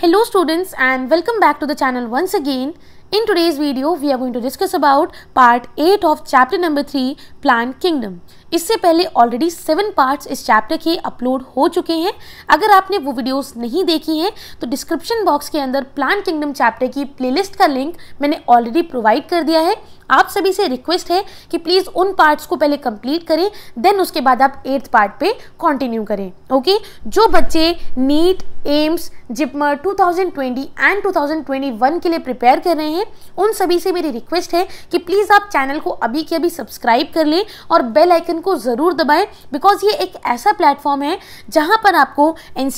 Hello students and welcome back to the channel once again. In today's video, we are going to discuss about part 8 of chapter number 3 Plant Kingdom. इससे पहले already seven parts इस chapter के upload हो चुके हैं। अगर आपने वो वीडियोस नहीं देखी हैं तो डिस्क्रिप्शन बॉक्स के अंदर प्लान किंगडम चैप्टर की प्लेलिस्ट का लिंक मैंने ऑलरेडी प्रोवाइड कर दिया है। आप सभी से रिक्वेस्ट है कि प्लीज़ उन पार्ट्स को पहले कंप्लीट करें देन उसके बाद आप एट्थ पार्ट पे कंटिन्यू करें ओके जो बच्चे नीट एम्स जिपमर 2020 एंड 2021 के लिए प्रिपेयर कर रहे हैं, उन सभी से मेरी रिक्वेस्ट है कि प्लीज़ आप चैनल को अभी के अभी सब्सक्राइब कर लें और बेल आइकन को ज़रूर दबाएँ बिकॉज़ ये एक ऐसा प्लेटफॉर्म है जहाँ पर आपको an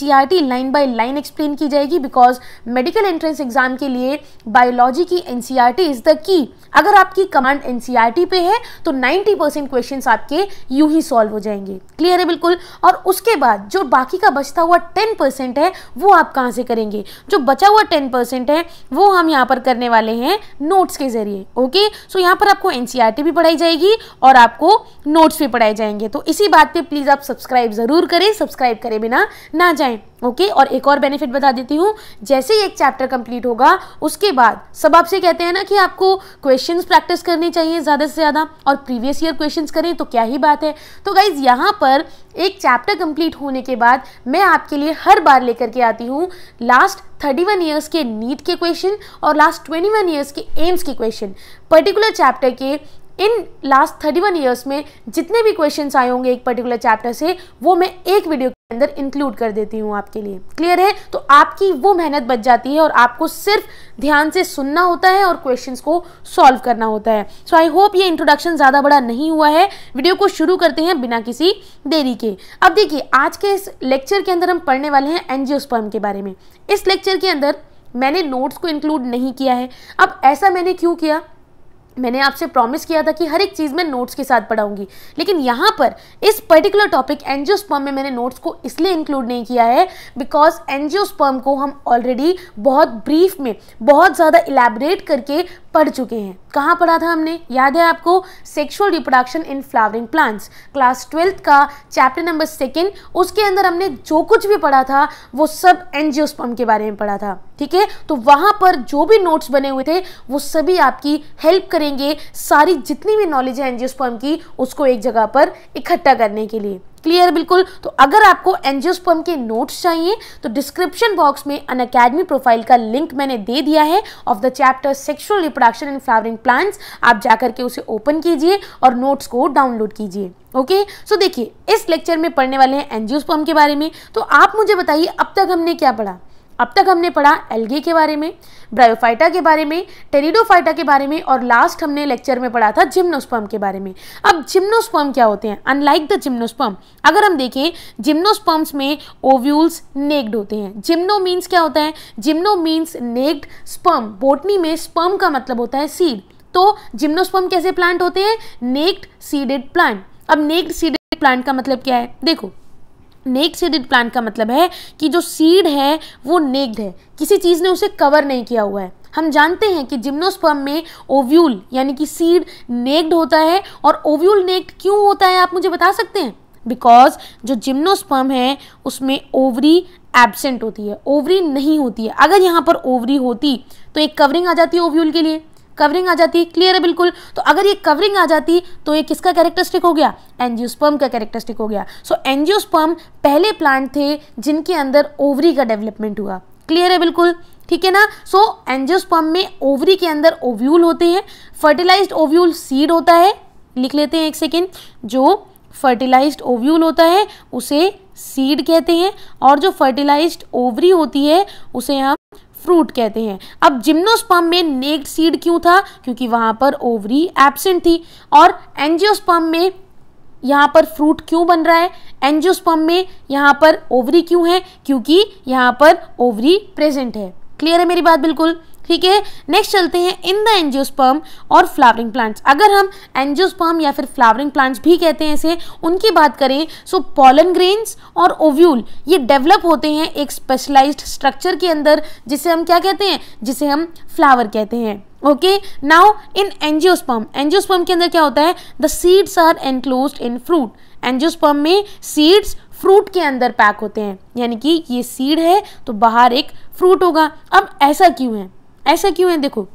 line by line explain की जाएगी बिकॉज़ मेडिकल एंट्रेंस एग्ज़ाम के लिए बायोलॉजी की एन इज़ द की अगर आपकी कमांड एन पे है तो 90 परसेंट क्वेश्चन आपके यूँ ही सॉल्व हो जाएँगे. क्लियर है बिल्कुल? और उसके बाद जो बाकी का बचता हुआ 10 परसेंट है, वो आप कहाँ से करेंगे? जो बचा हुआ 10 परसेंट है, वो हम यहाँ पर करने वाले हैं नोट्स के ज़रिए ओके सो यहाँ पर आपको एन भी पढ़ाई जाएगी और आपको नोट्स भी पढ़ाए जाएँगे। तो इसी बात पे प्लीज़ आप सब्सक्राइब ज़रूर करें। सब्सक्राइब करे बिना ना जाएँ ओके और एक और बेनिफिट बता देती हूँ। जैसे ही एक चैप्टर कंप्लीट होगा, उसके बाद सब आपसे कहते हैं ना कि आपको क्वेश्चंस प्रैक्टिस करने चाहिए ज़्यादा से ज़्यादा, और प्रीवियस ईयर क्वेश्चंस करें तो क्या ही बात है। तो गाइज़ यहाँ पर एक चैप्टर कंप्लीट होने के बाद मैं आपके लिए हर बार लेकर के आती हूँ। लास्ट 31 ईयर्स के नीट के क्वेश्चन और लास्ट 21 ईयर्स के एम्स के क्वेश्चन पर्टिकुलर चैप्टर के इन लास्ट 31 ईयर्स में जितने भी क्वेश्चंस आए होंगे एक पर्टिकुलर चैप्टर से, वो मैं एक वीडियो के अंदर इंक्लूड कर देती हूँ आपके लिए। क्लियर है? तो आपकी वो मेहनत बच जाती है और आपको सिर्फ़ ध्यान से सुनना होता है और क्वेश्चंस को सॉल्व करना होता है। सो आई होप ये इंट्रोडक्शन ज़्यादा बड़ा नहीं हुआ है। वीडियो को शुरू करते हैं बिना किसी देरी के। अब देखिए, आज के इस लेक्चर के अंदर हम पढ़ने वाले हैं एनजियोस्पर्म के बारे में। इस लेक्चर के अंदर मैंने नोट्स को इंक्लूड नहीं किया है। अब ऐसा मैंने क्यों किया? मैंने आपसे प्रॉमिस किया था कि हर एक चीज़ में नोट्स के साथ पढ़ाऊँगी। लेकिन यहाँ पर इस पर्टिकुलर टॉपिक एनजियोस्पर्म में मैंने नोट्स को इसलिए इंक्लूड नहीं किया है बिकॉज़ एनजियोस्पर्म को हम ऑलरेडी बहुत ब्रीफ में, बहुत ज़्यादा इलेबरेट करके पढ़ चुके हैं। कहाँ पढ़ा था हमने? याद है आपको? Sexual reproduction in flowering plants class twelfth का चैप्टर नंबर सेकेंड उसके अंदर हमने जो कुछ भी पढ़ा था, वो सब एनजियोस्पर्म के बारे में पढ़ा था। ठीक है? तो वहाँ पर जो भी नोट्स बने हुए थे, वो सभी आपकी हेल्प करेंगे। सारी जितनी भी नॉलेज है एनजियोस्पर्म की, उसको एक जगह पर इकट्ठा करने के लिए। क्लियर बिल्कुल? तो अगर आपको एनजियोस्पर्म के नोट्स चाहिए तो डिस्क्रिप्शन बॉक्स में अन अकेडमी प्रोफ़ाइल का लिंक मैंने दे दिया है। Of the chapter sexual reproduction in flowering plants आप जाकर के उसे ओपन कीजिए और नोट्स को डाउनलोड कीजिए। ओके सो देखिए, इस लेक्चर में पढ़ने वाले हैं एनजियोस्पर्म के बारे में। तो आप मुझे बताइए, अब तक हमने क्या पढ़ा? अब तक हमने पढ़ा एल्गे के बारे में, ब्रायोफाइटा के बारे में, टेरिडोफाइटा के बारे में, और लास्ट हमने लेक्चर में पढ़ा था जिम्नोस्पर्म के बारे में। अब जिम्नोस्पर्म क्या होते हैं? अनलाइक द जिम्नोस्पर्म अगर हम देखें जिम्नोस्पर्म्स में ओव्यूल्स नेक्ड होते हैं। जिम्नो मीन्स क्या होता है? Gymno means naked sperm botany में स्पर्म का मतलब होता है सीड तो जिम्नोस्पर्म कैसे प्लांट होते हैं? नेक्ड सीडेड प्लांट अब नेक्ड सीडेड प्लांट का मतलब क्या है? देखो नेक सीडेड प्लांट का मतलब है कि जो सीड है, वो नेक्ड है। किसी चीज़ ने उसे कवर नहीं किया हुआ है। हम जानते हैं कि जिम्नोस्पर्म में ओव्यूल यानी कि सीड नेक्ड होता है, और ओव्यूल नेक्ड क्यों होता है, आप मुझे बता सकते हैं? बिकॉज़ जो जिम्नोस्पर्म है, उसमें ओवरी एबसेंट होती है। ओवरी नहीं होती है। अगर यहाँ पर ओवरी होती तो एक कवरिंग आ जाती है ओव्यूल के लिए। कवरिंग आ जाती क्लियर है बिल्कुल। तो अगर ये कवरिंग आ जाती तो ये किसका कैरेक्टरिस्टिक हो गया? एंजियोस्पर्म का कैरेक्टरिस्टिक हो गया। सो so, एंजियोस्पर्म पहले प्लांट थे जिनके अंदर ओवरी का डेवलपमेंट हुआ। क्लियर है बिल्कुल? ठीक है ना? सो so, एंजियोस्पर्म में ओवरी के अंदर ओव्यूल होते हैं। फर्टिलाइज्ड ओव्यूल सीड होता है। लिख लेते हैं एक सेकेंड जो फर्टिलाइज्ड ओव्यूल होता है उसे सीड कहते हैं। और जो फर्टिलाइज्ड ओवरी होती है उसे हम फ्रूट कहते हैं। अब जिम्नोस्पर्म में नेक्ड सीड क्यों था? क्योंकि वहाँ पर ओवरी एबसेंट थी। और एंजियोस्पर्म में यहाँ पर फ्रूट क्यों बन रहा है? एंजियोस्पर्म में यहाँ पर ओवरी क्यों है? क्योंकि यहाँ पर ओवरी प्रेजेंट है। क्लियर है मेरी बात? बिल्कुल। ठीक है? नेक्स्ट चलते हैं इन द एंजियोस्पर्म और फ्लावरिंग प्लांट्स अगर हम एंजियोस्पर्म या फिर फ्लावरिंग प्लांट्स भी कहते हैं इसे, उनकी बात करें सो पॉलन ग्रेन्स और ओव्यूल ये डेवलप होते हैं एक स्पेशलाइज्ड स्ट्रक्चर के अंदर, जिसे हम क्या कहते हैं? जिसे हम फ्लावर कहते हैं. Okay now in angiosperm angiosperm के अंदर क्या होता है? The seeds are enclose in fruit angiosperm में सीड्स फ्रूट के अंदर पैक होते हैं. यानी कि ये सीड है तो बाहर एक फ्रूट होगा. अब ऐसा क्यों है? ऐसा क्यों है? देखो,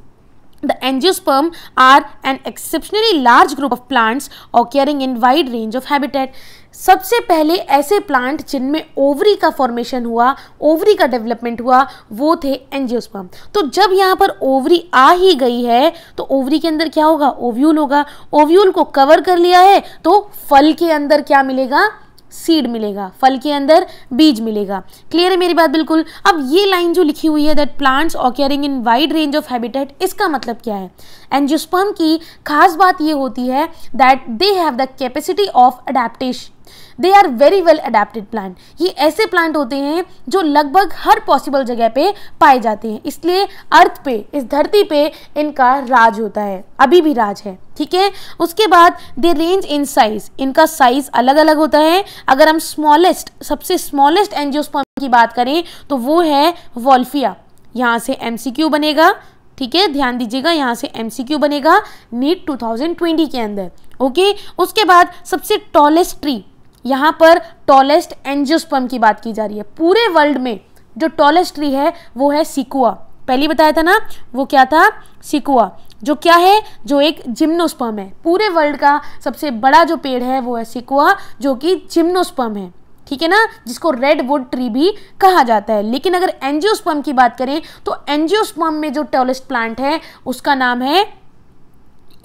The angiosperm are an exceptionally large group of plants occurring in wide range of habitat. सबसे पहले ऐसे प्लांट जिनमें ओवरी का फॉर्मेशन हुआ ओवरी का डेवलपमेंट हुआ, वो थे एंजियोस्पर्म तो जब यहाँ पर ओवरी आ ही गई है तो ओवरी के अंदर क्या होगा? ओव्यूल होगा. ओव्यूल को कवर कर लिया है तो फल के अंदर क्या मिलेगा? सीड मिलेगा, फल के अंदर बीज मिलेगा। क्लियर है मेरी बात? बिल्कुल। अब ये लाइन जो लिखी हुई है that plants occurring in wide range of habitat इसका मतलब क्या है? एंजियोस्पर्म की खास बात ये होती है that they have the capacity of adaptation they are very well adapted plant ये ऐसे प्लांट होते हैं जो लगभग हर पॉसिबल जगह पे पाए जाते हैं। इसलिए अर्थ पे, इस धरती पे इनका राज होता है। अभी भी राज है, ठीक है? उसके बाद दे रेंज इन साइज़ इनका साइज़ अलग अलग होता है। अगर हम स्मॉलेस्ट सबसे स्मॉलेस्ट एंजियोस्पर्म की बात करें तो वो है वॉल्फिया यहाँ से एमसीक्यू बनेगा, ठीक है? ध्यान दीजिएगा, यहाँ से एमसीक्यू बनेगा नीट 2020 के अंदर, ओके? उसके बाद सबसे टॉलेस्ट ट्री यहाँ पर टॉलेस्ट एंजियोस्पर्म की बात की जा रही है। पूरे वर्ल्ड में जो टॉलेस्ट ट्री है, वो है सिकुआ पहले बताया था ना, वो क्या था? सिकुआ जो क्या है? जो एक जिम्नोस्पर्म है। पूरे वर्ल्ड का सबसे बड़ा जो पेड़ है, वो है सिकुआ जो कि जिम्नोस्पर्म है। ठीक है ना? जिसको रेड वुड ट्री भी कहा जाता है। लेकिन अगर एंजियोस्पर्म की बात करें तो एंजियोस्पर्म में जो टॉलेस्ट प्लांट है, उसका नाम है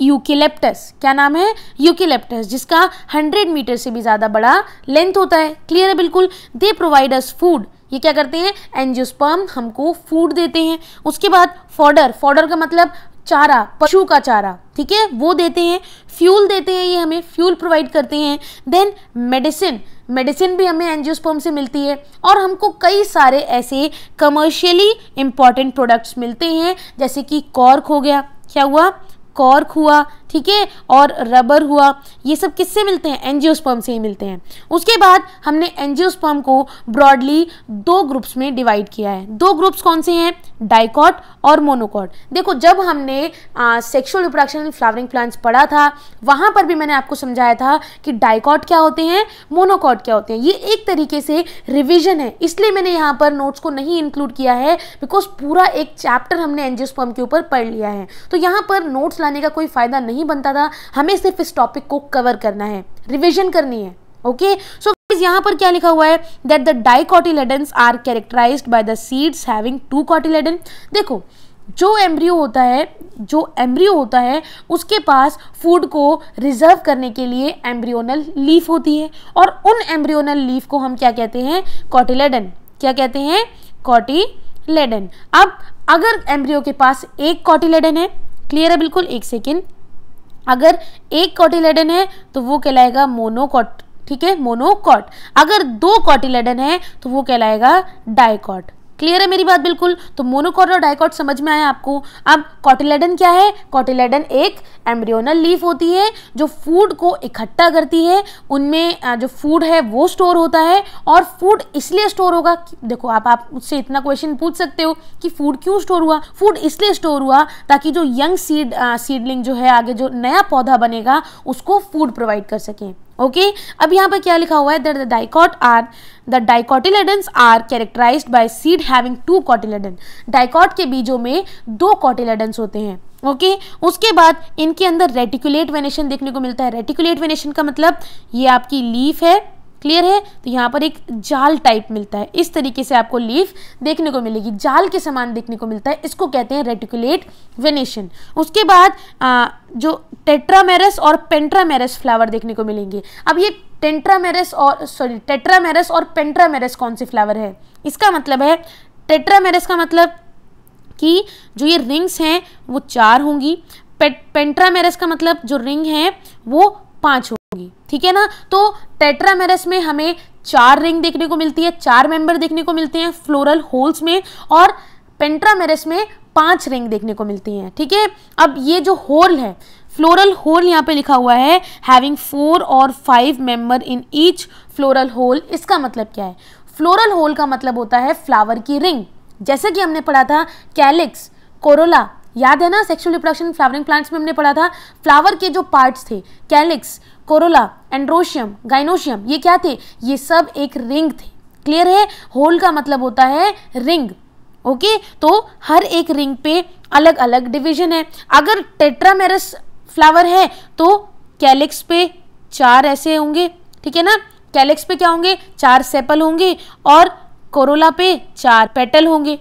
यूकिलेप्टस। क्या नाम है? यूकिलेप्टस, जिसका 100 मीटर से भी ज़्यादा बड़ा लेंथ होता है। क्लियर है बिल्कुल? दे प्रोवाइड अस फ़ूड ये क्या करते हैं? एंजियोस्पर्म हमको फ़ूड देते हैं। उसके बाद फॉडर फॉडर का मतलब चारा, पशु का चारा। ठीक है? वो देते हैं। फ्यूल देते हैं। ये हमें फ्यूल प्रोवाइड करते हैं। देन मेडिसिन मेडिसिन भी हमें एंजियोस्पर्म से मिलती है। और हमको कई सारे ऐसे कमर्शियली इंपॉर्टेंट प्रोडक्ट्स मिलते हैं। जैसे कि कॉर्क हो गया। क्या हुआ? कॉर्क हुआ ठीक है? और रबर हुआ, ये सब किससे मिलते हैं? एंजियोस्पर्म से ही मिलते हैं। उसके बाद हमने एंजियोस्पर्म को ब्रॉडली दो ग्रुप्स में डिवाइड किया है। दो ग्रुप्स कौन से हैं? डाइकॉट और मोनोकॉट। देखो, जब हमने सेक्सुअल रिप्रोडक्शन फ्लावरिंग प्लांट्स पढ़ा था, वहाँ पर भी मैंने आपको समझाया था कि डाइकॉट क्या होते हैं, मोनोकॉट क्या होते हैं। ये एक तरीके से रिविजन है। इसलिए मैंने यहाँ पर नोट्स को नहीं इंक्लूड किया है बिकॉज़ पूरा एक चैप्टर हमने एंजियोस्पर्म के ऊपर पढ़ लिया है। तो यहाँ पर नोट्स लाने का कोई फ़ायदा नहीं बनता था, हमें सिर्फ़ इस टॉपिक को कवर करना है रिविजन करनी है ओके सो यहाँ पर क्या लिखा हुआ है? That the dicotyledons are characterized by the seeds having two cotyledon देखो, जो एम्ब्रियो होता है, जो एम्ब्रियो होता है, उसके पास फ़ूड को रिज़र्व करने के लिए एम्ब्रियोनल लीफ होती है और उन एम्ब्रियोनल लीफ को हम क्या कहते हैं? कॉटिलेडन क्या कहते हैं? कॉटिलेडन अब, अगर एम्ब्रियो के पास एक कॉटिलेडन है क्लियर है बिल्कुल? एक सेकेंड अगर एक कॉटिलेडन है तो वो कहलाएगा मोनोकॉट, ठीक है? मोनोकॉट। अगर दो कॉटिलेडन है तो वो कहलाएगा डाइकॉट। क्लियर है मेरी बात? बिल्कुल। तो मोनोकॉट और डाइकॉट समझ में आया आपको। अब कॉटिलेडन क्या है? कॉटिलेडन एक एम्ब्रियोनल लीफ होती है, जो फ़ूड को इकट्ठा करती है। उनमें जो फ़ूड है, वो स्टोर होता है और फ़ूड इसलिए स्टोर होगा देखो, आप आप उससे इतना क्वेश्चन पूछ सकते हो कि फ़ूड क्यों स्टोर हुआ? फ़ूड इसलिए स्टोर हुआ ताकि जो यंग सीड सीडलिंग जो है, आगे जो नया पौधा बनेगा, उसको फ़ूड प्रोवाइड कर सकें। ओके अब यहाँ पर क्या लिखा हुआ है? That the dicot are the dicotyledons are characterized by seed having two cotyledon dicot के बीजों में दो कॉटिलेडन्स होते हैं। Okay okay? उसके बाद इनके अंदर रेटिकुलेट वेनेशन देखने को मिलता है। रेटिकुलेट वेनेशन का मतलब ये आपकी लीफ है। क्लियर है तो यहाँ पर एक जाल टाइप मिलता है। इस तरीके से आपको लीफ देखने को मिलेगी जाल के समान देखने को मिलता है। इसको कहते हैं रेटिकुलेट वेनेशन उसके बाद आ, जो टेट्रामेरस और पेंट्रामेरस फ्लावर देखने को मिलेंगे। अब ये टेंट्रामेरस और सॉरी टेट्रामेरस और पेंट्रामेरस कौन से फ्लावर है? इसका मतलब है टेट्रामेरस का मतलब कि जो ये रिंग्स हैं वो चार होंगी। पेंट्रामेरस का मतलब जो रिंग है वो पाँच होगी ठीक है ना? तो टेट्रामेरस में हमें चार रिंग देखने को मिलती है, चार मेंबर देखने को मिलते हैं, फ्लोरल होल्स में और पेंट्रामेरस में पाँच रिंग देखने को मिलती हैं, ठीक है? अब ये जो होल है, फ्लोरल होल यहाँ पे लिखा हुआ है हैविंग फोर और five member in each floral whorl इसका मतलब क्या है? फ्लोरल होल का मतलब होता है फ्लावर की रिंग जैसे कि हमने पढ़ा था कैलिक्स कोरोला याद है ना सेक्सुअल रिप्रोडक्शन फ्लावरिंग प्लांट्स में हमने पढ़ा था फ्लावर के जो पार्ट्स थे कैलिक्स कोरोला एंड्रोशियम गाइनोशियम ये क्या थे? ये सब एक रिंग थे। क्लियर है? होल का मतलब होता है रिंग ओके तो हर एक रिंग पे अलग अलग डिवीज़न है। अगर टेट्रामेरस फ्लावर है तो कैलिक्स पे चार ऐसे होंगे, ठीक है ना? कैलिक्स पे क्या होंगे? चार सेपल होंगे और कोरोला पे चार पेटल होंगे।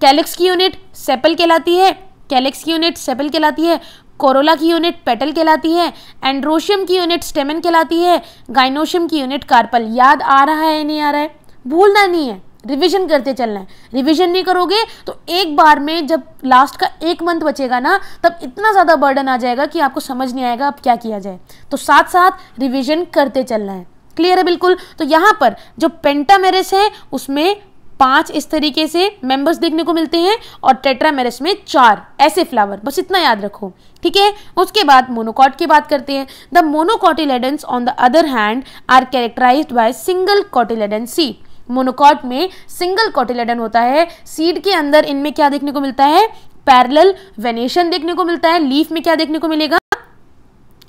कैलिक्स की यूनिट सेपल कहलाती है कैलिक्स की यूनिट सेपल कहलाती है, कोरोला की यूनिट पेटल कहलाती है, एंड्रोशियम की यूनिट स्टेमन कहलाती है, गाइनोशियम की यूनिट कार्पल। याद आ रहा है नहीं आ रहा है? भूलना नहीं है। रिवीजन करते चलना है। रिवीजन नहीं करोगे तो एक बार में जब लास्ट का एक मंथ बचेगा ना, तब इतना ज़्यादा बर्डन आ जाएगा कि आपको समझ नहीं आएगा अब क्या किया जाए। तो साथ साथ रिवीजन करते चलना है। क्लियर है बिल्कुल? तो यहाँ पर जो पेंटामेरिस है, उसमें पाँच इस तरीके से मेंबर्स देखने को मिलते हैं और टेट्रामेरिस में चार, ऐसे फ्लावर बस इतना याद रखो, ठीक है? उसके बाद मोनोकॉट की बात करते हैं। The monocotyledons on the other hand are characterized by single cotyledon seed monocot में सिंगल कॉटिलेडन होता है। सीड के अंदर इनमें क्या देखने को मिलता है? पैरल वेनेशन देखने को मिलता है। लीफ में क्या देखने को मिलेगा?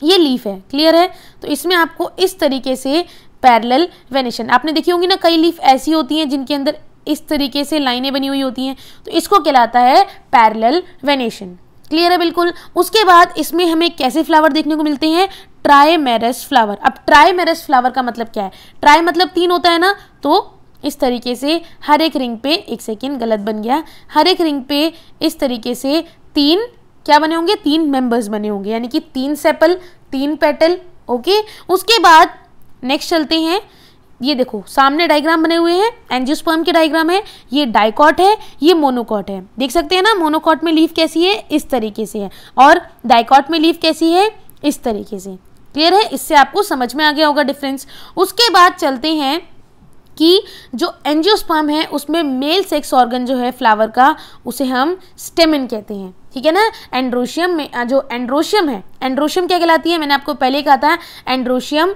ये लीफ है क्लियर है? तो इसमें आपको इस तरीके से पैरल वेनेशन आपने देखी होंगी ना, कई लीफ ऐसी होती हैं जिनके अंदर इस तरीके से लाइनें बनी हुई होती हैं। तो इसको कहलाता है पैरेलल वेनेशन क्लियर है बिल्कुल? उसके बाद इसमें हमें कैसे फ्लावर देखने को मिलते हैं? ट्राईमेरस फ्लावर अब ट्राईमेरस फ्लावर का मतलब क्या है? ट्राई मतलब तीन होता है ना? तो इस तरीके से हर एक रिंग पे एक सेकेंड गलत बन गया। हर एक रिंग पे इस तरीके से तीन क्या बने होंगे? तीन मेंबर्स बने होंगे। यानी कि तीन सेपल तीन पेटल ओके उसके बाद नेक्स्ट चलते हैं। ये देखो, सामने डायग्राम बने हुए हैं एंजियोस्पर्म के डायग्राम है, ये डाइकॉट है, ये मोनोकॉट है। देख सकते हैं ना मोनोकॉट में लीफ कैसी है, इस तरीके से है। और डाइकॉट में लीफ कैसी है, इस तरीके से। क्लियर है? इससे आपको समझ में आ गया होगा डिफरेंस उसके बाद चलते हैं कि जो एंजियोस्पर्म है, उसमें मेल सेक्स ऑर्गन जो है फ्लावर का, उसे हम स्टेमिन कहते हैं। ठीक है ना? एंड्रोशियम में, जो एंड्रोशियम है एंड्रोशियम क्या कहलाती है? मैंने आपको पहले कहा था एंड्रोशियम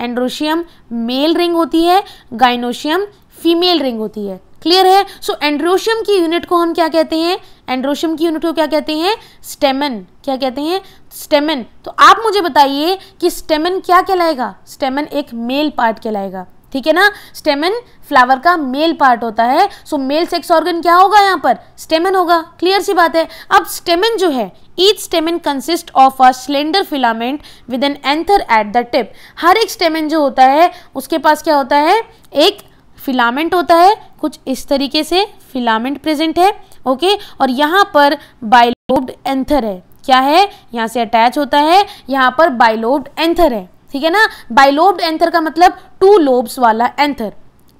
एंड्रोशियम मेल रिंग होती है गाइनोशियम फीमेल रिंग होती है। क्लियर है? सो so, एंड्रोशियम की यूनिट को हम क्या कहते हैं? एंड्रोशियम की यूनिट को क्या कहते हैं? स्टेमन। क्या कहते हैं? स्टेमन। तो आप मुझे बताइए कि स्टेमन क्या कहलाएगा? स्टेमन एक मेल पार्ट कहलाएगा। ठीक है ना? स्टेमन फ्लावर का मेल पार्ट होता है। सो मेल सेक्स ऑर्गन क्या होगा यहाँ पर? स्टेमन होगा। क्लियर सी बात है। अब स्टेमन जो है each stamen consist of a slender filament with an anther at the tip हर एक स्टेमन जो होता है, उसके पास क्या होता है? एक फिलामेंट होता है। कुछ इस तरीके से फिलामेंट प्रेजेंट है। ओके और यहाँ पर बाइलोब्ड एंथर है। क्या है? यहाँ से अटैच होता है। यहाँ पर बाइलोब्ड एंथर है। ठीक है ना? बाइलोब्ड एंथर का मतलब टू लोब्स वाला एंथर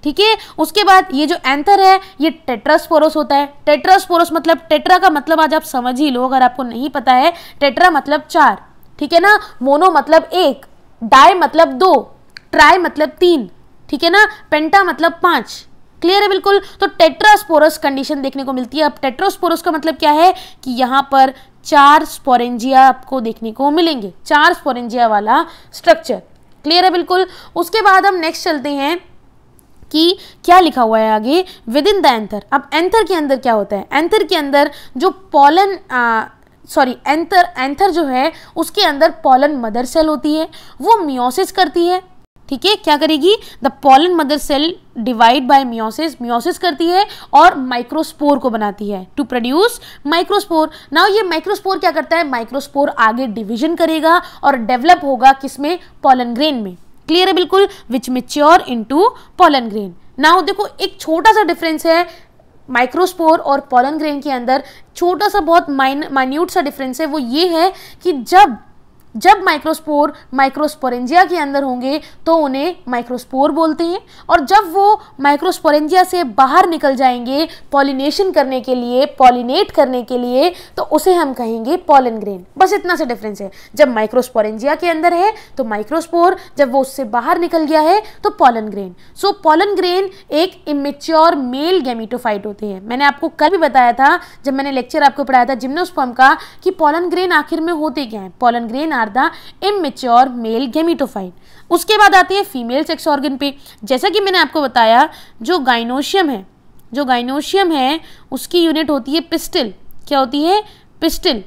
ठीक है? उसके बाद ये जो एंथर है, ये टेट्रास्पोरोस होता है। टेट्रास्पोरोस मतलब टेट्रा का मतलब आज आप समझ ही लो, अगर आपको नहीं पता है टेट्रा मतलब चार। ठीक है ना? मोनो मतलब एक डाई मतलब दो ट्राई मतलब तीन। ठीक है ना? पेंटा मतलब पाँच। क्लियर है बिल्कुल? तो टेट्रास्पोरस कंडीशन देखने को मिलती है। अब टेट्रास्पोरस का मतलब क्या है? कि यहाँ पर चार स्पोरेंजिया आपको देखने को मिलेंगे। चार स्पोरेंजिया वाला स्ट्रक्चर क्लियर है बिल्कुल? उसके बाद हम नेक्स्ट चलते हैं कि क्या लिखा हुआ है आगे? विद इन द एंथर अब एंथर के अंदर क्या होता है? एंथर के अंदर जो पॉलन सॉरी एंथर एंथर जो है, उसके अंदर पॉलन मदर सेल होती है। वो मियोसिस करती है। ठीक है, क्या करेगी? The pollen mother cell divide by meiosis meiosis करती है और माइक्रोस्पोर को बनाती है टू प्रोड्यूस माइक्रोस्पोर नाउ ये माइक्रोस्पोर क्या करता है? माइक्रोस्पोर आगे डिवीज़न करेगा और डेवलप होगा किसमें? पॉलन ग्रेन में. क्लियर है बिल्कुल? Which mature into pollen grain now देखो, एक छोटा सा डिफरेंस है माइक्रोस्पोर और पॉलन ग्रेन के अंदर. छोटा सा बहुत माइन माइन्यूट सा डिफरेंस है, वो ये है कि जब जब माइक्रोस्पोर माइक्रोस्पोरेंजिया के अंदर होंगे तो उन्हें माइक्रोस्पोर बोलते हैं। और जब वो माइक्रोस्पोरेंजिया से बाहर निकल जाएँगे पॉलिनेशन करने के लिए पॉलिनेट करने के लिए तो उसे हम कहेंगे पॉलन ग्रेन बस इतना सा डिफरेंस है। जब माइक्रोस्पोरेंजिया के अंदर है तो माइक्रोस्पोर जब वो उससे बाहर निकल गया है तो pollen grain so pollen grain एक इमेच्योर मेल गेमिटोफाइट होते हैं। मैंने आपको कल भी बताया था, जब मैंने लेक्चर आपको पढ़ाया था जिम्नोस्पर्म का, कि पॉलन ग्रेन आखिर में होते क्या है? Pollen grain are the immature male gametophyte उसके बाद आती है फीमेल सेक्स ऑर्गन पे। जैसा कि मैंने आपको बताया, जो गाइनोशियम है, जो गाइनोशियम है, उसकी यूनिट होती है पिस्टल। क्या होती है? पिस्टल।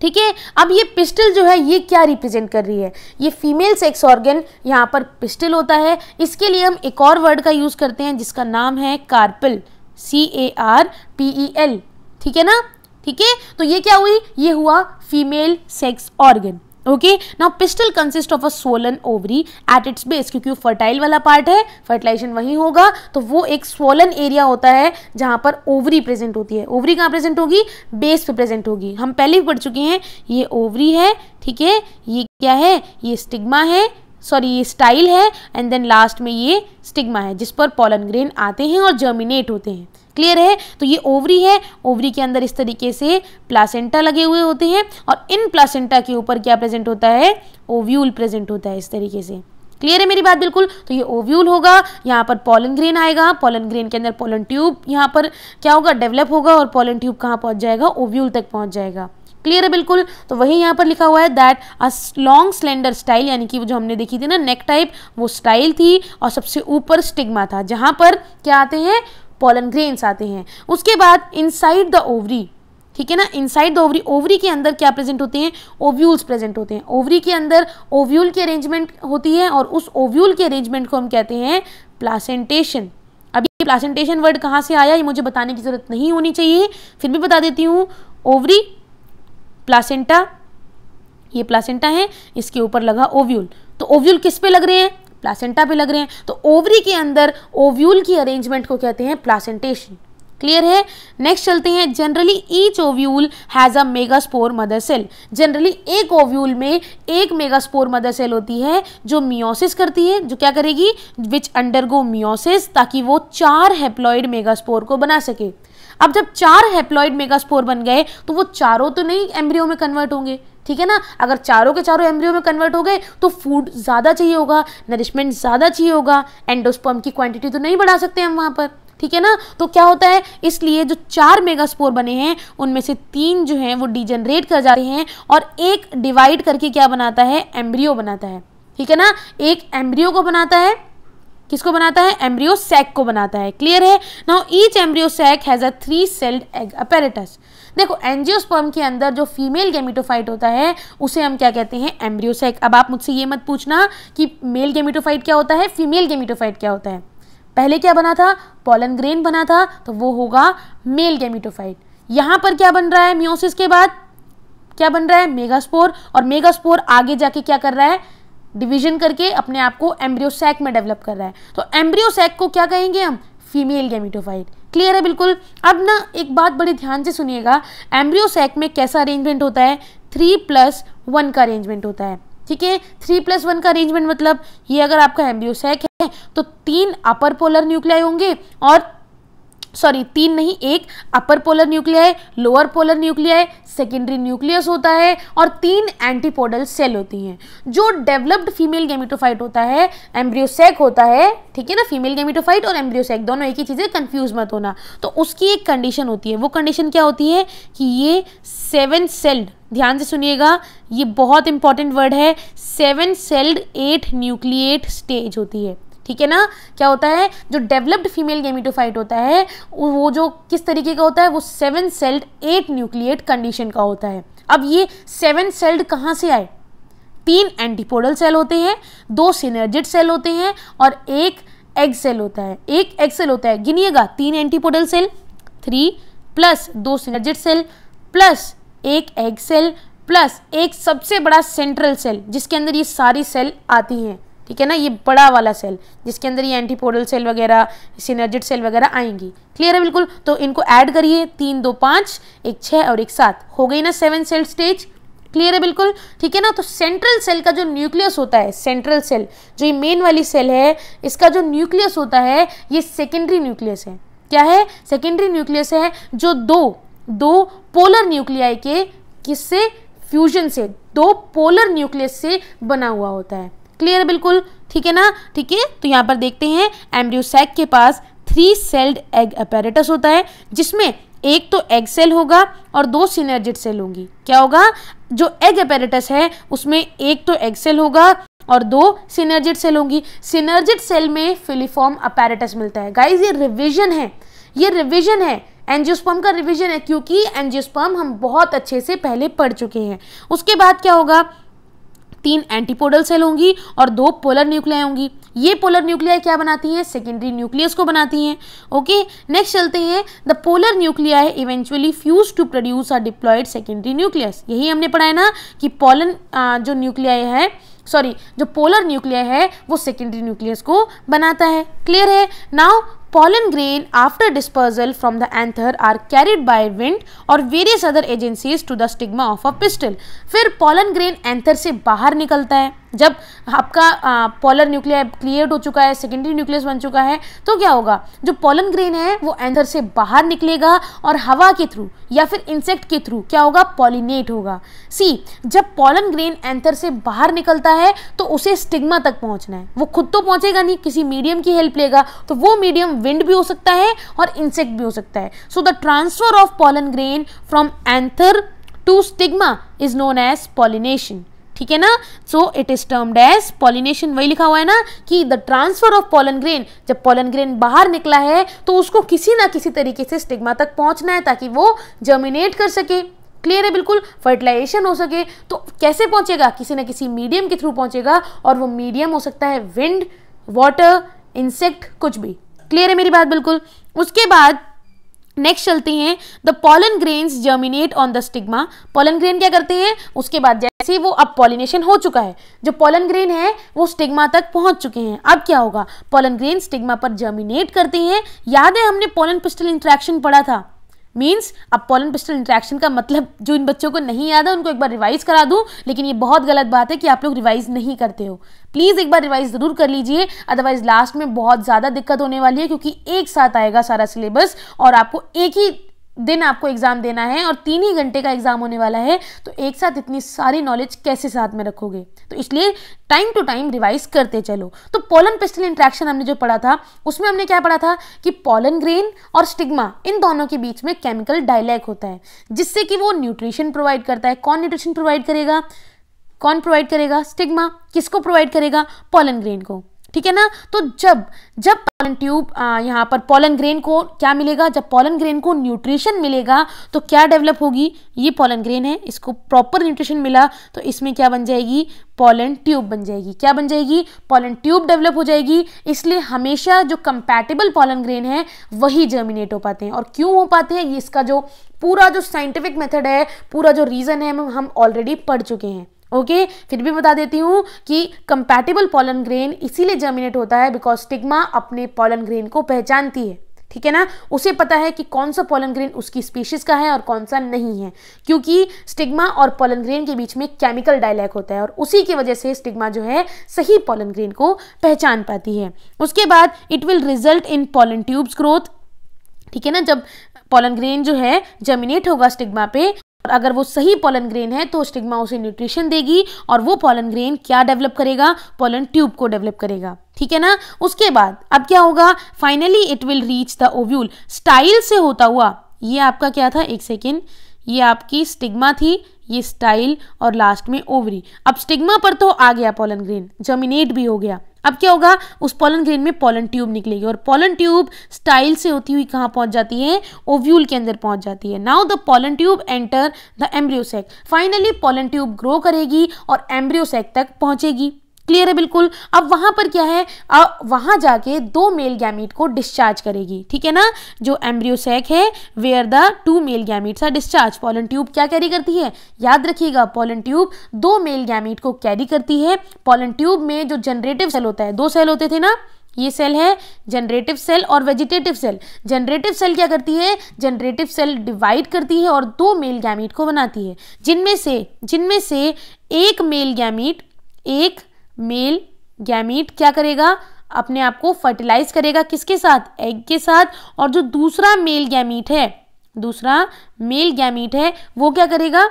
ठीक है? अब ये पिस्टल जो है, ये क्या रिप्रेजेंट कर रही है? ये फीमेल सेक्स ऑर्गन यहाँ पर पिस्टल होता है। इसके लिए हम एक और वर्ड का यूज़ करते हैं, जिसका नाम है carpel. C A R P E L ठीक है ना? ठीक है? तो ये क्या हुई? ये हुआ female sex organ okay now pistil consist of a swollen ovary at its base क्योंकि वो फर्टाइल वाला पार्ट है फर्टिलाइजेशन वही होगा तो वो एक सोलन एरिया होता है, जहाँ पर ओवरी प्रेजेंट होती है। ओवरी कहाँ प्रेजेंट होगी? बेस पे प्रेजेंट होगी। हम पहले भी पढ़ चुके हैं, ये ओवरी है, ठीक है? ये क्या है? ये स्टिग्मा है सॉरी ये स्टाइल है एंड देन लास्ट में ये स्टिग्मा है, जिस पर पॉलन ग्रेन आते हैं और जर्मिनेट होते हैं। क्लियर है? तो ये ओवरी है। ओवरी के अंदर इस तरीके से प्लासेंटा लगे हुए होते हैं और इन प्लासेंटा के ऊपर क्या प्रेजेंट होता है? ओव्यूल प्रेजेंट होता है इस तरीके से। क्लियर है मेरी बात? बिल्कुल। तो ये ओव्यूल होगा, यहाँ पर पॉलन ग्रेन आएगा। पॉलन ग्रेन के अंदर पॉलन ट्यूब यहाँ पर क्या होगा? डेवलप होगा और पॉलन ट्यूब कहाँ पहुँच जाएगा? ओव्यूल तक पहुँच जाएगा। क्लियर है बिल्कुल? तो वही यहाँ पर लिखा हुआ है that a long slender style यानी कि जो हमने देखी थी ना नेक टाइप वो स्टाइल थी और सबसे ऊपर स्टिग्मा था, जहाँ पर क्या आते हैं? पॉलन ग्रेन्स आते हैं। उसके बाद इनसाइड द ओवरी ठीक है ना? इनसाइड द ओवरी ओवरी के अंदर क्या प्रेजेंट होते हैं? ओव्यूल्स प्रेजेंट होते हैं। ओवरी के अंदर ओव्यूल की अरेंजमेंट होती है और उस ओव्यूल के अरेंजमेंट को हम कहते हैं प्लासेंटेशन अभी प्लासेंटेशन वर्ड कहाँ से आया? ये मुझे बताने की ज़रूरत नहीं होनी चाहिए। फिर भी बता देती हूँ। ओवरी प्लासेंटा ये प्लासेंटा है, इसके ऊपर लगा ओव्यूल तो ओव्यूल किस पे लग रहे हैं? प्लासेंटा पे लग रहे हैं। तो ओवरी के अंदर ओव्यूल की अरेंजमेंट को कहते हैं प्लासेंटेशन क्लियर है? नेक्स्ट चलते हैं। Generally each ovule has a megaspore mother cell generally एक ओव्यूल में एक मेगास्पोर मदर सेल होती है, जो मियोसिस करती है। जो क्या करेगी? विच अंडरगो मियोसिस ताकि वो चार हेप्लॉइड मेगास्पोर को बना सके। अब जब चार हेप्लॉइड मेगास्पोर बन गए तो वो चारों तो नहीं एम्ब्रियो में कन्वर्ट होंगे। ठीक है ना? अगर चारों के चारों एम्ब्रियो में कन्वर्ट हो गए तो फ़ूड ज़्यादा चाहिए होगा नरिशमेंट ज़्यादा चाहिए होगा एंडोस्पर्म की क्वांटिटी तो नहीं बढ़ा सकते हम वहाँ पर, ठीक है ना? तो क्या होता है? इसलिए जो चार मेगास्पोर बने हैं, उनमें से तीन जो हैं, वो डिजनरेट कर जाते हैं और एक डिवाइड करके क्या बनाता है? एम्ब्रियो बनाता है, ठीक है ना? एक एम्ब्रियो को बनाता है, किसको बनाता है? एम्ब्रियो सैक को बनाता है क्लियर है? Now each embryo sac has a three celled egg apparatus देखो एंजियोस्पर्म के अंदर जो फीमेल गेमिटोफाइट होता है, उसे हम क्या कहते हैं? एम्ब्रियोसेक अब आप मुझसे ये मत पूछना कि मेल गेमिटोफाइट क्या होता है फीमेल गेमिटोफाइट क्या होता है। पहले क्या बना था? पॉलन ग्रेन बना था तो वो होगा मेल गेमिटोफाइट यहाँ पर क्या बन रहा है? म्योसिस के बाद क्या बन रहा है? मेगास्पोर और मेगास्पोर आगे जाके क्या कर रहा है? डिवीज़न करके अपने आप को एम्ब्रियोसैक में डेवलप कर रहा है। तो एम्ब्रियोसैक को क्या कहेंगे हम? फीमेल गेमिटोफाइट क्लियर है बिल्कुल? अब ना एक बात बड़े ध्यान से सुनिएगा। एम्ब्रियो सैक में कैसा अरेंजमेंट होता है? थ्री प्लस वन का अरेंजमेंट होता है। ठीक है? थ्री प्लस वन का अरेंजमेंट मतलब ये अगर आपका एम्ब्रियो सैक है तो तीन अपर पोलर न्यूक्लियाई होंगे और सॉरी तीन नहीं, एक upper polar nuclei lower polar nuclei secondary nucleus होता है और तीन एंटीपोडल सेल होती हैं। जो डेवलप्ड फीमेल गेमिटोफाइट होता है एम्ब्रियोसेक होता है, ठीक है ना फीमेल गेमिटोफाइट और एम्ब्रियोसेक दोनों एक ही चीज़ें कंफ्यूज मत होना। तो उसकी एक कंडीशन होती है। वो कंडीशन क्या होती है कि ये सेवन सेल्ड ध्यान से सुनिएगा, ये बहुत इंपॉर्टेंट वर्ड है seven celled eight nucleate stage होती है। ठीक है ना? क्या होता है? जो डेवलप्ड फीमेल गेमिटोफाइट होता है, वो जो किस तरीके का होता है, वो seven celled eight nucleate condition का होता है। अब ये सेवन सेल्ड कहाँ से आए? तीन एंटीपोडल सेल होते हैं, दो सिनर्जिट सेल होते हैं और एक एग सेल होता है। एक एग सेल होता है, गिनिएगा, तीन एंटीपोडल सेल थ्री प्लस दो सिनर्जिट सेल प्लस एक एग सेल प्लस एक सबसे बड़ा सेंट्रल सेल जिसके अंदर ये सारी सेल आती हैं। ठीक है ना? ये बड़ा वाला सेल जिसके अंदर ये एंटीपोडल सेल वगैरह सिनर्जिट सेल वगैरह आएँगी। क्लियर है बिल्कुल? तो इनको ऐड करिए। तीन, दो, पाँच, एक छः और एक, सात। हो गई ना सेवन सेल स्टेज क्लियर है बिल्कुल? ठीक है ना? तो सेंट्रल सेल का जो न्यूक्लियस होता है सेंट्रल सेल जो ये मेन वाली सेल है, इसका जो न्यूक्लियस होता है, ये सेकेंडरी न्यूक्लियस है। क्या है? सेकेंडरी न्यूक्लियस है जो दो दो पोलर न्यूक्लियाई के किससे? फ्यूजन से। दो पोलर न्यूक्लियस से बना हुआ होता है। क्लियर बिल्कुल। ठीक है ना? ठीक है? तो यहाँ पर देखते हैं एम्ब्रियोसैक के पास थ्री सेल्ड एग अपेरेटस होता है, जिसमें एक तो एग सेल होगा और दो सिनर्जिट सेल होंगी। क्या होगा? जो एग अपेरेटस है, उसमें एक तो एग सेल होगा और दो सिनर्जिट सेल होंगी। सिनर्जिट सेल में फिलीफॉर्म अपेरेटस मिलता है। गाइज़ ये रिविजन है। ये रिविजन है। एंजियोस्पर्म का रिविजन है, क्योंकि एंजियोस्पर्म हम बहुत अच्छे से पहले पढ़ चुके हैं। उसके बाद क्या होगा? तीन एंटीपोडल सेल होंगी और दो पोलर न्यूक्लियाई होंगी। ये पोलर न्यूक्लियाई क्या बनाती हैं? सेकेंडरी न्यूक्लियस को बनाती हैं। ओके नेक्स्ट चलते हैं। The polar nuclei eventually fuse to produce a diploid secondary nucleus यही हमने पढ़ा है ना कि पोलन जो न्यूक्लियाई है सॉरी जो पोलर न्यूक्लियर है, वो सेकेंडरी न्यूक्लियस को बनाता है। क्लियर है? Now pollen grain after dispersal from the anther are carried by wind or various other agencies to the stigma of a pistil फिर pollen grain anther से बाहर निकलता है जब आपका पोलर न्यूक्लियर क्रिएट हो चुका है सेकेंडरी न्यूक्लियस बन चुका है तो क्या होगा? जो पोलन ग्रेन है, वो एंथर से बाहर निकलेगा और हवा के थ्रू या फिर इंसेक्ट के थ्रू क्या होगा? पॉलिनेट होगा। सी जब पोलन ग्रेन एंथर से बाहर निकलता है तो उसे स्टिग्मा तक पहुँचना है। वो खुद तो पहुंचेगा नहीं, किसी मीडियम की हेल्प लेगा तो वो मीडियम विंड भी हो सकता है और इंसेक्ट भी हो सकता है। So the transfer of pollen grain from anther to stigma is known as pollination ठीक है ना? So it is termed as pollination वही लिखा हुआ है ना कि the transfer of pollen grain जब पॉलन ग्रेन बाहर निकला है तो उसको किसी ना किसी तरीके से स्टिग्मा तक पहुँचना है ताकि वो जर्मिनेट कर सके। क्लियर है बिल्कुल? फर्टिलाइजेशन हो सके। तो कैसे पहुंचेगा? किसी ना किसी मीडियम के थ्रू पहुंचेगा और वो मीडियम हो सकता है विंड वाटर इंसेक्ट कुछ भी। क्लियर है मेरी बात बिल्कुल? उसके बाद नेक्स्ट चलते हैं. The pollen grains germinate on the stigma pollen grain क्या करते हैं? उसके बाद जैसे वो अब पॉलिनेशन हो चुका है. जो पॉलन ग्रेन है, वो स्टिग्मा तक पहुँच चुके हैं. अब क्या होगा? पॉलन ग्रेन स्टिग्मा पर जर्मिनेट करते हैं. याद है हमने पॉलन पिस्टल इंट्रैक्शन पढ़ा था? मीन्स अब पॉलन पिस्टल इंट्रैक्शन का मतलब जो इन बच्चों को नहीं याद है, उनको एक बार रिवाइज करा दूँ, लेकिन ये बहुत गलत बात है कि आप लोग रिवाइज नहीं करते हो। प्लीज़ एक बार रिवाइज ज़रूर कर लीजिए अदरवाइज़ लास्ट में बहुत ज़्यादा दिक्कत होने वाली है, क्योंकि एक साथ आएगा सारा सिलेबस और आपको एक ही दिन आपको एग्ज़ाम देना है और तीन ही घंटे का एग्ज़ाम होने वाला है तो एक साथ इतनी सारी नॉलेज कैसे साथ में रखोगे? तो इसलिए टाइम टू टाइम रिवाइज करते चलो। तो पोलन पिस्टल इंट्रैक्शन हमने जो पढ़ा था, उसमें हमने क्या पढ़ा था कि पोलन ग्रेन और स्टिग्मा इन दोनों के बीच में केमिकल डायलैक होता है, जिससे कि वो न्यूट्रिशन प्रोवाइड करता है। कौन न्यूट्रिशन प्रोवाइड करेगा? कौन प्रोवाइड करेगा? स्टिग्मा किसको प्रोवाइड करेगा? पोलन ग्रेन को। ठीक है ना? तो जब जब पॉलन ट्यूब यहाँ पर पॉलन ग्रेन को क्या मिलेगा? जब पॉलन ग्रेन को न्यूट्रिशन मिलेगा तो क्या डेवलप होगी? ये पॉलन ग्रेन है, इसको प्रॉपर न्यूट्रिशन मिला तो इसमें क्या बन जाएगी? पॉलन ट्यूब बन जाएगी। क्या बन जाएगी? पॉलन ट्यूब डेवलप हो जाएगी। इसलिए हमेशा जो कंपैटिबल पॉलन ग्रेन है, वही जर्मिनेट हो पाते हैं। और क्यों हो पाते हैं? इसका जो पूरा जो साइंटिफिक मेथड है, पूरा जो रीज़न है, हम ऑलरेडी पढ़ चुके हैं। ओके फिर भी बता देती हूँ कि कंपैटिबल पॉलन ग्रेन इसीलिए जर्मिनेट होता है बिकॉज़ स्टिग्मा अपने पॉलन ग्रेन को पहचानती है। ठीक है ना? उसे पता है कि कौन सा पॉलन ग्रेन उसकी स्पीशीज का है और कौन सा नहीं है। क्योंकि स्टिग्मा और पॉलन ग्रेन के बीच में केमिकल डायलैक होता है और उसी की वजह से स्टिग्मा जो है सही पॉलन ग्रेन को पहचान पाती है। उसके बाद it will result in pollen tubes growth ठीक है ना? जब पॉलन ग्रेन जो है जर्मिनेट होगा स्टिग्मा पे और अगर वो सही पोलन ग्रेन है तो स्टिग्मा उसे न्यूट्रिशन देगी और वो पॉलन ग्रेन क्या डेवलप करेगा? पोलन ट्यूब को डेवलप करेगा। ठीक है ना? उसके बाद, अब क्या होगा? Finally it will reach the ovule style से होता हुआ, ये आपका क्या था? एक सेकेंड ये आपकी स्टिग्मा थी। ये स्टाइल और लास्ट में ओवरी। अब स्टिग्मा पर तो आ गया पोलन ग्रेन, जर्मिनेट भी हो गया। अब क्या होगा? उस पॉलन ग्रेन में पॉलन ट्यूब निकलेगी और पोलन ट्यूब स्टाइल से होती हुई कहाँ पहुँच जाती है? ओव्यूल के अंदर पहुँच जाती है। Now the pollen tube enter the embryo sac finally pollen tube grow करेगी और एम्ब्रियोसेक तक पहुंचेगी। क्लियर है बिल्कुल? अब वहाँ पर क्या है? अब वहाँ जाके दो मेल गैमीट को डिस्चार्ज करेगी, ठीक है ना? जो एम्ब्रियोसैक है where the two male gametes are discharge pollen tube क्या कैरी करती है? याद रखिएगा पॉलन ट्यूब दो मेल गैमीट को कैरी करती है। पॉलन ट्यूब में जो जनरेटिव सेल होता है, दो सेल होते थे ना? ये सेल है जनरेटिव सेल और वेजिटेटिव सेल जनरेटिव सेल क्या करती है? जनरेटिव सेल डिवाइड करती है और दो मेल गैमीट को बनाती है। जिनमें से जिनमें से एक मेल गैमीट एक मेल गैमीट क्या करेगा? अपने आप को फर्टिलाइज करेगा किसके साथ? एग के साथ। और जो दूसरा मेल गैमीट है, दूसरा मेल गैमीट है, वो क्या करेगा?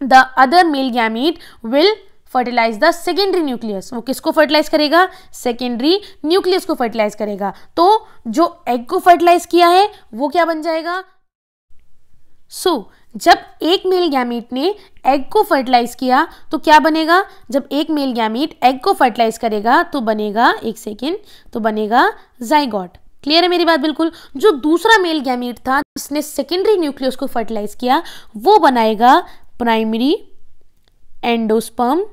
The other male gamete will fertilize the secondary nucleus वो किसको फर्टिलाइज करेगा? सेकेंडरी न्यूक्लियस को फर्टिलाइज करेगा। तो जो एग को फर्टिलाइज किया है, वो क्या बन जाएगा? सो जब एक मेल गैमीट ने एग को फर्टिलाइज किया तो क्या बनेगा? जब एक मेल गैमीट एग को फर्टिलाइज करेगा तो बनेगा, एक सेकेंड तो बनेगा जाइगॉट क्लियर है मेरी बात? बिल्कुल. जो दूसरा मेल गैमीट था, जिसने सेकेंडरी न्यूक्लियस को फर्टिलाइज किया, वो बनाएगा प्राइमरी एंडोस्पर्म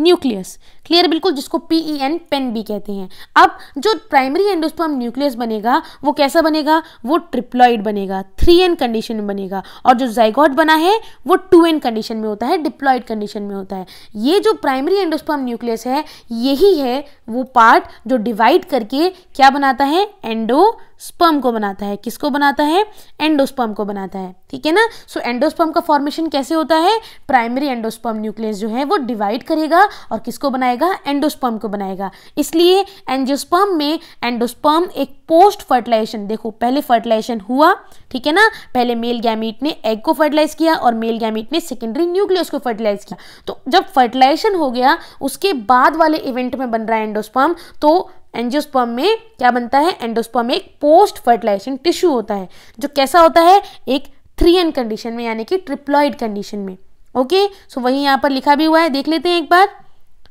न्यूक्लियस। क्लियर बिल्कुल? जिसको पीई एन पेन भी कहते हैं। अब जो प्राइमरी एंडोस्पर्म न्यूक्लियस बनेगा, वो कैसा बनेगा? वो ट्रिप्लॉइड बनेगा थ्री एन कंडीशन में बनेगा। और जो जाइगॉट बना है, वो टू एन कंडीशन में होता है डिप्लॉइड कंडीशन में होता है। ये जो प्राइमरी एंडोस्पर्म न्यूक्लियस है, यही है वो पार्ट जो डिवाइड करके क्या बनाता है? एंडो स्पर्म को बनाता है। किसको बनाता है? एंडोस्पर्म को बनाता है। ठीक है ना? सो so, एंडोस्पर्म का फॉर्मेशन कैसे होता है? प्राइमरी एंडोस्पर्म न्यूक्लियस जो है वो डिवाइड करेगा और किसको बनाएगा? एंडोस्पर्म को बनाएगा। इसलिए एंजियोस्पर्म में एंडोस्पर्म एक पोस्ट फर्टिलाइजेशन देखो पहले फर्टिलाइजेशन हुआ ठीक है ना? पहले मेल गैमीट ने एग को फर्टिलाइज किया और मेल गैमीट ने सेकेंडरी न्यूक्लियस को फर्टिलाइज किया। तो जब फर्टिलाइजेशन हो गया उसके बाद वाले इवेंट में बन रहा है एंडोस्पर्म तो एंजियोस्पर्म में क्या बनता है? एंडोस्पर्म एक पोस्ट फर्टिलाइजेशन टिश्यू होता है, जो कैसा होता है? एक थ्री एन कंडीशन में, यानी कि ट्रिप्लॉइड कंडीशन में। ओके? सो वही यहाँ पर लिखा भी हुआ है, देख लेते हैं एक बार।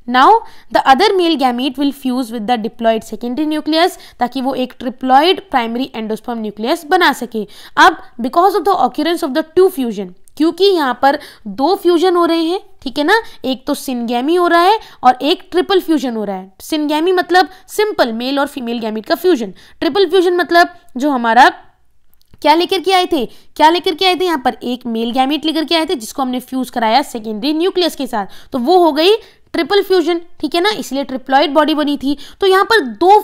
Now, the other male gamete will fuse with the diploid secondary nucleus, ताकि वो एक ट्रिप्लॉइड प्राइमरी एंडोस्पर्म न्यूक्लियस बना सके। अब because of the occurrence of the two fusion क्योंकि यहाँ पर दो फ्यूजन हो रहे हैं, ठीक है ना? एक तो सिनगैमी हो रहा है और एक ट्रिपल फ्यूजन हो रहा है। सिनगैमी मतलब सिंपल मेल और फीमेल गैमिट का फ्यूजन ट्रिपल फ्यूजन मतलब जो हमारा क्या लेकर के आए थे? क्या लेकर के आए थे? यहाँ पर एक मेल गैमिट लेकर के आए थे, जिसको हमने फ्यूज कराया सेकेंडरी न्यूक्लियस के साथ। तो वो हो गई ट्रिपल फ्यूजन ठीक है ना? इसलिए ट्रिप्लॉइड बॉडी बनी थी। तो यहाँ पर दो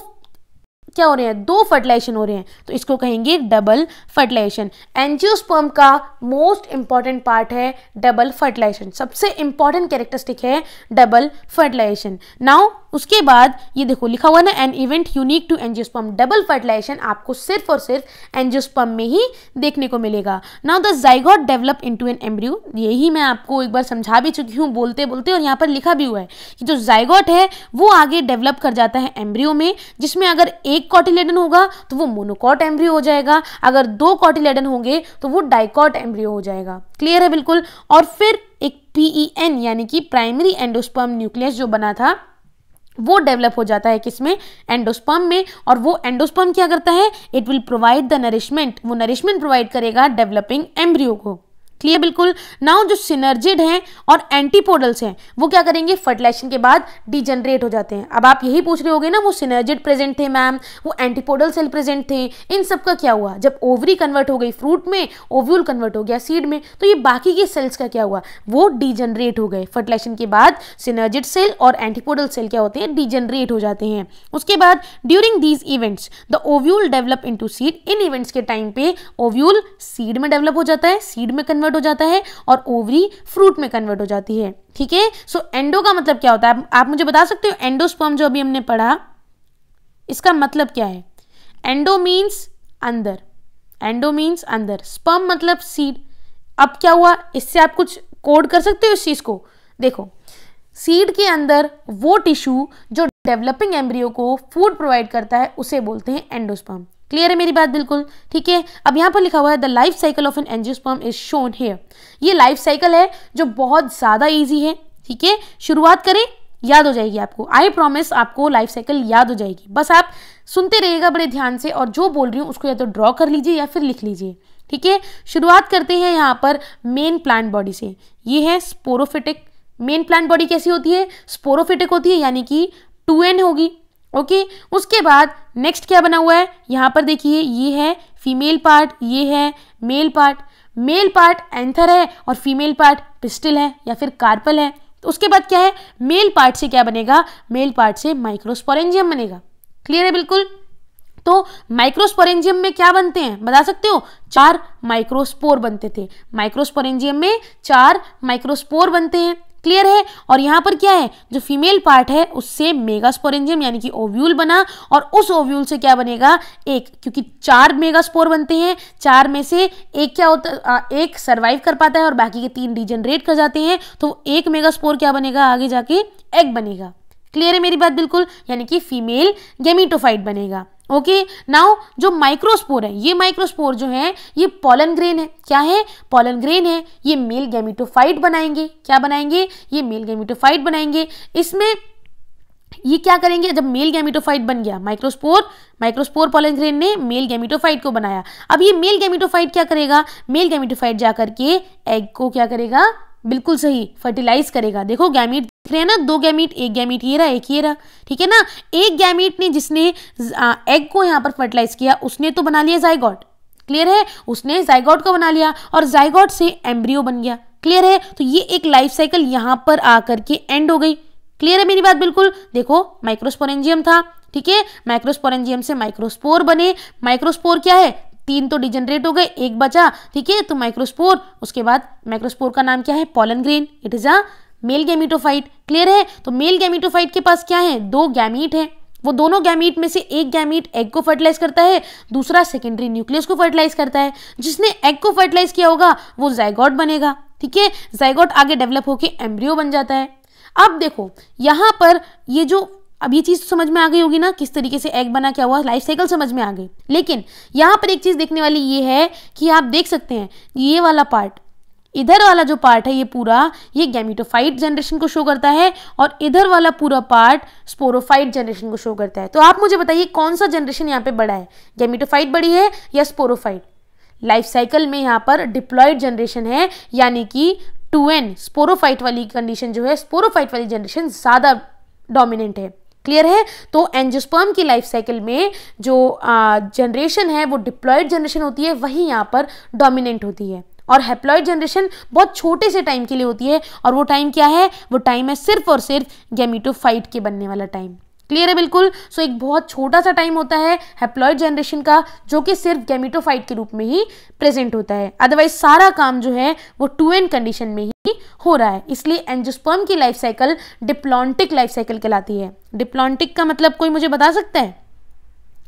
क्या हो रहे हैं? दो फर्टिलाइजेशन हो रहे हैं। तो इसको कहेंगे डबल फर्टिलाइजेशन एंजियोस्पर्म का मोस्ट इंपॉर्टेंट पार्ट है डबल फर्टिलाइजेशन सबसे इंपॉर्टेंट कैरेक्टरिस्टिक है डबल फर्टिलाइजेशन नाउ उसके बाद, ये देखो, लिखा हुआ ना an event unique to angiosperm double fertilisation आपको सिर्फ़ और सिर्फ़ एंजियोस्पर्म में ही देखने को मिलेगा. Now the zygote develop into an embryo यही मैं आपको एक बार समझा भी चुकी हूँ बोलते बोलते और यहाँ पर लिखा भी हुआ है कि जो जाइगोट है, वो आगे डेवलप कर जाता है एम्ब्रियो में, जिसमें अगर एक कॉटिलेडन होगा तो वो मोनोकॉट एम्ब्रियो हो जाएगा. अगर दो कॉटिलेडन होंगे तो वो डाइकॉट एम्ब्रियो हो जाएगा. क्लियर है बिल्कुल? और फिर एक पीईएन यानी कि प्राइमरी एंडोस्पर्म न्यूक्लियस जो बना था वो डेवलप हो जाता है किसमें एंडोस्पर्म में। और वो एंडोस्पर्म क्या करता है? It will provide the nourishment वो नरिशमेंट प्रोवाइड करेगा डेवलपिंग एम्ब्रियो को। क्लियर बिल्कुल। नाउ जो सिनर्जिड हैं और एंटीपोडल्स हैं, वो क्या करेंगे? फर्टिलाइजेशन के बाद डिजनरेट हो जाते हैं। अब आप यही पूछ रहे होगे ना, वो सिनर्जिड प्रेजेंट थे मैम वो एंटीपोडल सेल प्रेजेंट थे, इन सब का क्या हुआ? जब ओवरी कन्वर्ट हो गई फ्रूट में ओव्यूल कन्वर्ट हो गया सीड में तो ये बाकी के सेल्स का क्या हुआ? वो डिजनरेट हो गए। फर्टिलाइजेशन के बाद सिनर्जिड सेल और एंटीपोडल सेल क्या होते हैं? डिजनरेट हो जाते हैं। उसके बाद during these events the ovule develop into seed in events के टाइम पे ओव्यूल सीड में डेवलप हो जाता है सीड में कन्वर्ट कन्वर्ट हो जाता है और ओवरी फ्रूट में कन्वर्ट हो जाती है। ठीक है? सो एंडो का मतलब क्या होता है? आप मुझे बता सकते हो? एंडोस्पर्म जो अभी हमने पढ़ा, इसका मतलब क्या है? एंडो मीन्स अंदर। एंडो मीन्स अंदर। स्पर्म मतलब सीड अब क्या हुआ? इससे आप कुछ कोड कर सकते हो इस चीज़ को? देखो सीड के अंदर वो टिश्यू जो डेवलपिंग एम्ब्रियो को फ़ूड प्रोवाइड करता है, उसे बोलते हैं एंडोस्पर्म क्लियर है मेरी बात? बिल्कुल। ठीक है? अब यहाँ पर लिखा हुआ है the life cycle of an angiosperm is shown here ये लाइफ साइकिल है जो बहुत ज़्यादा ईजी है। ठीक है? शुरुआत करें, याद हो जाएगी आपको। आई प्रॉमिस आपको लाइफ साइकिल याद हो जाएगी। बस आप सुनते रहिएगा बड़े ध्यान से और जो बोल रही हूँ उसको या तो ड्रॉ कर लीजिए या फिर लिख लीजिए। ठीक है? शुरुआत करते हैं यहाँ पर मेन प्लांट बॉडी से। ये है स्पोरोफिटिक मेन प्लांट बॉडी कैसी होती है? स्पोरोफिटिक होती है, यानी कि टू एन होगी। ओके उसके बाद नेक्स्ट क्या बना हुआ है? यहाँ पर देखिए, ये है फीमेल पार्ट ये है male part male part anther है और फीमेल पार्ट पिस्टल है या फिर कार्पल है. तो उसके बाद क्या है? मेल पार्ट से क्या बनेगा? मेल पार्ट से माइक्रोस्पोरेंजियम बनेगा. क्लियर है बिल्कुल? तो माइक्रोस्पोरेंजियम में क्या बनते हैं? बता सकते हो? चार माइक्रोस्पोर बनते थे. माइक्रोस्पोरेंजियम में चार माइक्रोस्पोर बनते हैं. क्लियर है। और यहाँ पर क्या है? जो फीमेल पार्ट है, उससे मेगास्पोरेंजियम यानी कि ओव्यूल बना और उस ओव्यूल से क्या बनेगा? एक, क्योंकि चार मेगास्पोर बनते हैं। चार में से एक क्या होता एक सर्वाइव कर पाता है और बाकी के तीन डिजनरेट कर जाते हैं। तो एक मेगास्पोर क्या बनेगा? आगे जाके एग बनेगा। क्लियर है मेरी बात? बिल्कुल। यानी कि फीमेल गेमिटोफाइट बनेगा। ओके? नाउ जो माइक्रोस्पोर है, ये माइक्रोस्पोर जो है, ये पॉलन ग्रेन है। क्या है? पॉलन ग्रेन है। ये मेल गैमिटोफाइट बनाएँगे। क्या बनाएँगे? ये मेल गैमिटोफाइट बनाएँगे। इसमें ये क्या करेंगे? जब मेल गैमिटोफाइट बन गया माइक्रोस्पोर माइक्रोस्पोर पॉलिग्रेन ने मेल गैमिटोफाइट को बनाया। अब ये मेल गैमिटोफाइट क्या करेगा? मेल गैमिटोफाइट जा करके एग को क्या करेगा? बिल्कुल सही फर्टिलाइज करेगा। देखो गैमीट दिख रहे हैं ना, दो गैमीट एक गैमीट ये रहा, एक ये रहा, ठीक है ना? एक गैमीट ने जिसने एग को यहाँ पर फर्टिलाइज किया, उसने तो बना लिया जाइगॉट क्लियर है? उसने जाइगॉट को बना लिया और जाइगॉट से एम्ब्रियो बन गया। क्लियर है? तो ये एक लाइफ साइकिल यहाँ पर आकर के एंड हो गई। क्लियर है मेरी बात? बिल्कुल। देखो माइक्रोस्पोरेंजियम था, ठीक है? माइक्रोस्पोरेंजियम से माइक्रोस्पोर बने। माइक्रोस्पोर क्या है? तीन तो डिजनरेट हो गए, एक बचा। ठीक है तो माइक्रोस्पोर उसके बाद माइक्रोस्पोर का नाम क्या है? Pollen grain it is a male gametophyte clear है? तो मेल गैमिटोफाइट के पास क्या है? दो गैमीट है। वो दोनों गैमीट में से एक गैमीट एग को फर्टिलाइज करता है, दूसरा सेकेंडरी न्यूक्लियस को फर्टिलाइज करता है। जिसने एग को फर्टिलाइज किया होगा, वो जाइगॉट बनेगा। ठीक है? जाइगॉट आगे डेवलप होकर एम्ब्रियो बन जाता है। अब देखो, यहाँ पर ये जो अब ये चीज़ समझ में आ गई होगी ना, किस तरीके से एग बना, क्या हुआ लाइफ साइकिल समझ में आ गई। लेकिन यहाँ पर एक चीज़ देखने वाली ये है कि आप देख सकते हैं, ये वाला पार्ट इधर वाला जो पार्ट है ये पूरा, ये गैमिटोफाइट जनरेशन को शो करता है और इधर वाला पूरा पार्ट स्पोरोफाइट जनरेशन को शो करता है। तो आप मुझे बताइए कौन सा जनरेशन यहाँ पे बड़ा है? गैमिटोफाइट बड़ी है या स्पोरोफाइट लाइफ साइकिल में यहाँ पर डिप्लॉयड जनरेशन है, यानी कि टू एन स्पोरोफाइट वाली कंडीशन जो है स्पोरोफाइट वाली जनरेशन ज़्यादा डोमिनेंट है। क्लियर है? तो एंजियोस्पर्म की लाइफ साइकिल में जो जनरेशन है, वो डिप्लॉयड जनरेशन होती है, वही यहाँ पर डोमिनेंट होती है। और हेप्लॉयड जनरेशन बहुत छोटे से टाइम के लिए होती है, और वो टाइम क्या है? वो टाइम है सिर्फ़ और सिर्फ़ गेमिटोफाइट के बनने वाला टाइम क्लियर है बिल्कुल? सो एक बहुत छोटा सा टाइम होता है हेप्लॉयड जनरेशन का, जो कि सिर्फ़ गैमिटोफाइट के रूप में ही प्रेजेंट होता है। अदरवाइज़ सारा काम जो है, वो टू एन कंडीशन में ही हो रहा है। इसलिए एंजोस्पर्म की life cycle diplontic life cycle कहलाती है। डिप्लॉन्टिक का मतलब कोई मुझे बता सकता है?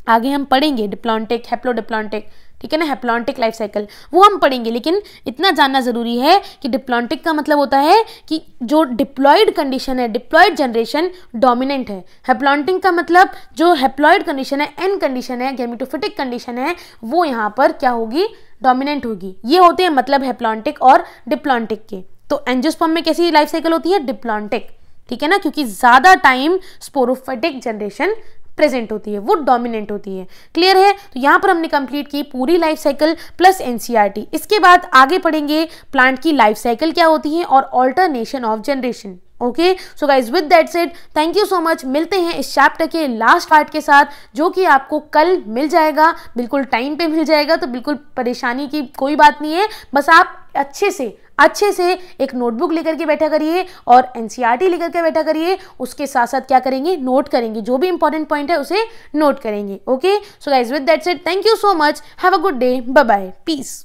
आगे हम पढ़ेंगे डिप्लॉन्टिक हेप्लोडिप्लॉन्टिक ठीक है ना हेप्लॉन्टिक लाइफ साइकिल वो हम पढ़ेंगे। लेकिन इतना जानना ज़रूरी है कि डिप्लॉन्टिक का मतलब होता है कि जो डिप्लॉयड कंडीशन है डिप्लॉयड जनरेशन डोमिनेंट है। हेप्लॉन्टिक का मतलब जो हेप्लॉयड कंडीशन है एन कंडीशन है गेमिटोफिटिक कंडीशन है, वो यहाँ पर क्या होगी? डोमिनेंट होगी। ये होते हैं मतलब हेप्लॉन्टिक और डिप्लॉन्टिक के। तो एंजियोस्पर्म में कैसी लाइफ साइकिल होती है? डिप्लॉन्टिक ठीक है ना? क्योंकि ज़्यादा टाइम स्पोरोफेटिक जनरेशन प्रेजेंट होती है, वो डोमिनेंट होती है। क्लियर है? तो यहाँ पर हमने कंप्लीट की पूरी लाइफ साइकिल प्लस एनसीईआरटी इसके बाद आगे पढ़ेंगे प्लांट की लाइफ साइकिल क्या होती है और alternation of generation okay so guys with that said thank you so much मिलते हैं इस चैप्टर के लास्ट पार्ट के साथ, जो कि आपको कल मिल जाएगा। बिल्कुल टाइम पे मिल जाएगा तो बिल्कुल परेशानी की कोई बात नहीं है। बस आप अच्छे से अच्छे से एक नोटबुक लेकर के बैठा करिए और एनसीईआरटी लेकर के बैठा करिए। उसके साथ साथ क्या करेंगे? नोट करेंगे। जो भी इंपॉर्टेंट पॉइंट है, उसे नोट करेंगे। Okay so guys with that said thank you so much have a good day bye bye peace